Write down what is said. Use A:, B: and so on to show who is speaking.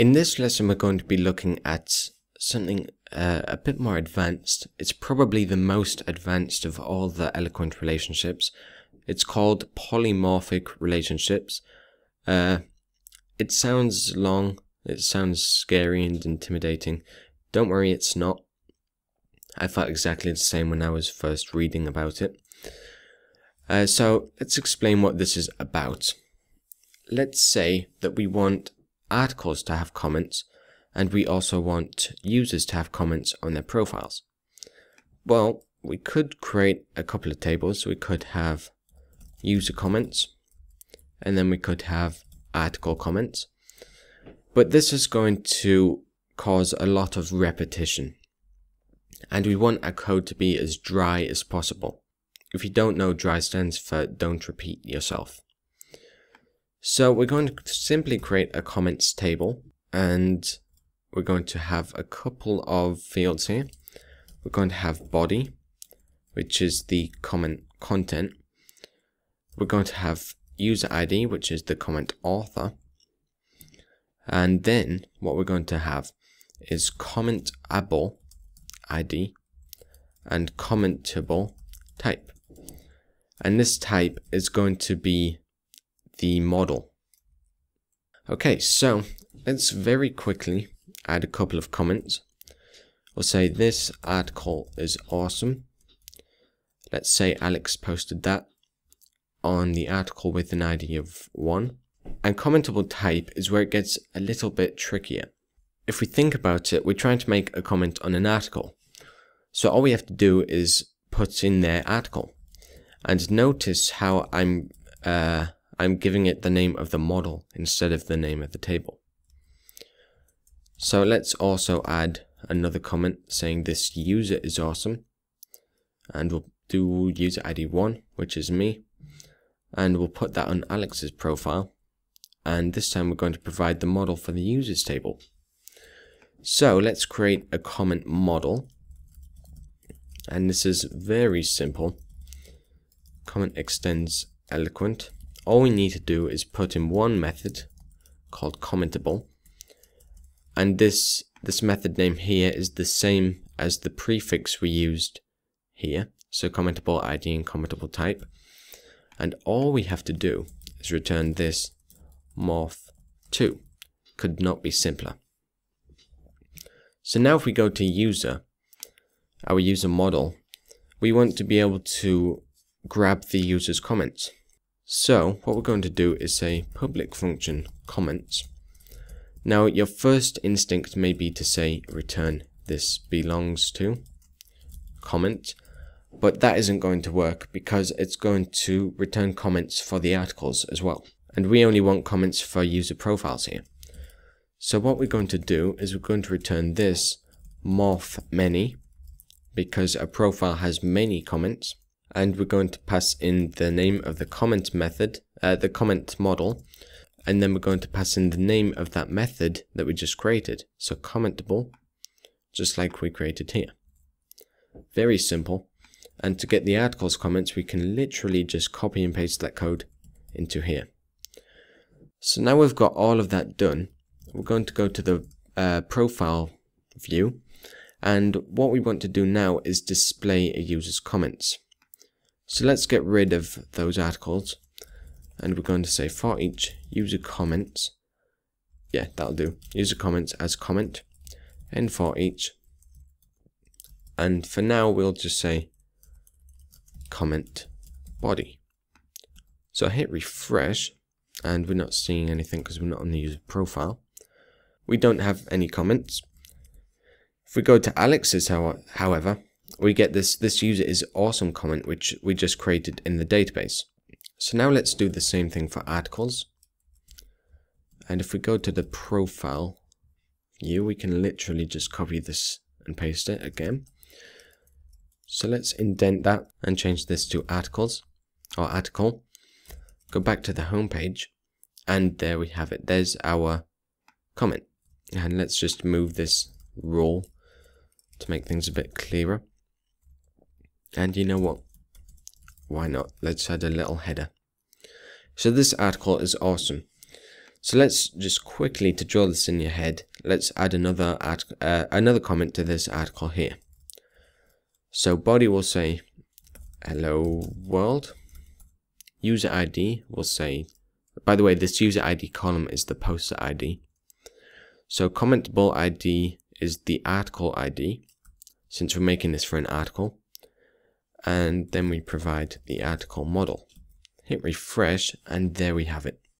A: In this lesson, we're going to be looking at something uh, a bit more advanced. It's probably the most advanced of all the eloquent relationships. It's called polymorphic relationships. Uh, it sounds long, it sounds scary and intimidating. Don't worry, it's not. I felt exactly the same when I was first reading about it. Uh, so let's explain what this is about. Let's say that we want articles to have comments and we also want users to have comments on their profiles. Well, we could create a couple of tables. We could have user comments and then we could have article comments. But this is going to cause a lot of repetition. And we want our code to be as dry as possible. If you don't know, dry stands for don't repeat yourself. So we're going to simply create a comments table and we're going to have a couple of fields here. We're going to have body, which is the comment content. We're going to have user ID, which is the comment author. And then what we're going to have is commentable ID and commentable type. And this type is going to be the model. Okay, so let's very quickly add a couple of comments. We'll say this article is awesome. Let's say Alex posted that on the article with an ID of 1. And commentable type is where it gets a little bit trickier. If we think about it, we're trying to make a comment on an article. So all we have to do is put in their article. And notice how I'm uh, I'm giving it the name of the model instead of the name of the table. So let's also add another comment saying this user is awesome. And we'll do user ID 1, which is me. And we'll put that on Alex's profile. And this time we're going to provide the model for the users table. So let's create a comment model. And this is very simple. Comment extends eloquent. All we need to do is put in one method called commentable. And this this method name here is the same as the prefix we used here. So commentable id and commentable type. And all we have to do is return this morph to could not be simpler. So now if we go to user our user model we want to be able to grab the user's comments so what we're going to do is say public function comments now your first instinct may be to say return this belongs to comment, but that isn't going to work because it's going to return comments for the articles as well. And we only want comments for user profiles here. So what we're going to do is we're going to return this morph many because a profile has many comments and we're going to pass in the name of the comment method, uh, the comment model, and then we're going to pass in the name of that method that we just created. So commentable, just like we created here. Very simple. And to get the articles comments, we can literally just copy and paste that code into here. So now we've got all of that done, we're going to go to the uh, profile view. And what we want to do now is display a user's comments. So let's get rid of those articles. And we're going to say for each user comments. Yeah that'll do. User comments as comment. And for each. And for now we'll just say comment body. So I hit refresh and we're not seeing anything because we're not on the user profile. We don't have any comments. If we go to Alex's however we get this this user is awesome comment which we just created in the database so now let's do the same thing for articles. And if we go to the profile view, we can literally just copy this and paste it again. So let's indent that and change this to articles or article. Go back to the home page and there we have it. There's our comment. And let's just move this rule to make things a bit clearer. And you know what? why not? Let's add a little header. So this article is awesome. So let's just quickly to draw this in your head. Let's add another uh, another comment to this article here. So body will say, "Hello world." User ID will say, by the way, this user ID column is the poster ID. So commentable ID is the article ID, since we're making this for an article. And then we provide the article model. Hit refresh, and there we have it.